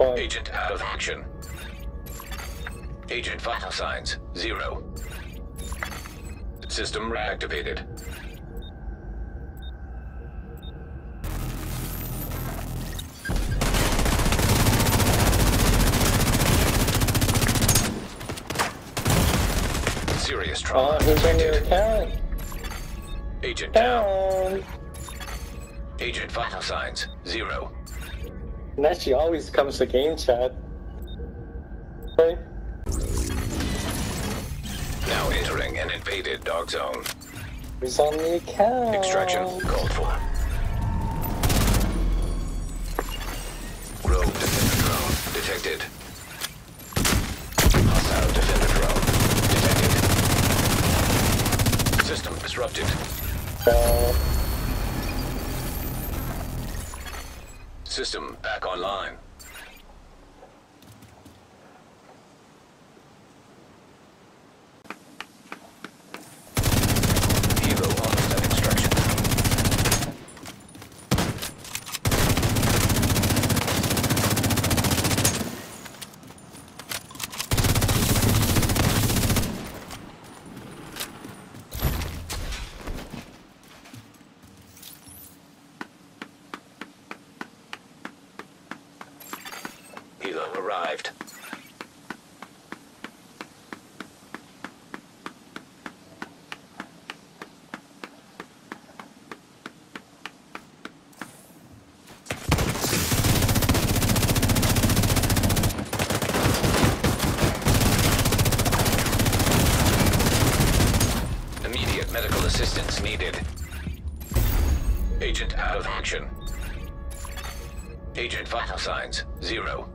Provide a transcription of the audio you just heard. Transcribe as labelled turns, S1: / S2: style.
S1: Agent out of action. Agent vital signs, zero. System reactivated. Serious trauma
S2: uh, your
S1: detected. Agent down.
S2: Down.
S1: Agent vital signs, zero.
S2: And that always comes to game chat. Right?
S1: Now entering an invaded Dark Zone.
S2: Who's on the account?
S1: Extraction called for. Rogue defender drone detected. Hostile defender drone detected. System disrupted.
S2: Uh,
S1: System back online. Immediate medical assistance needed. Agent out of action. Agent vital signs, zero.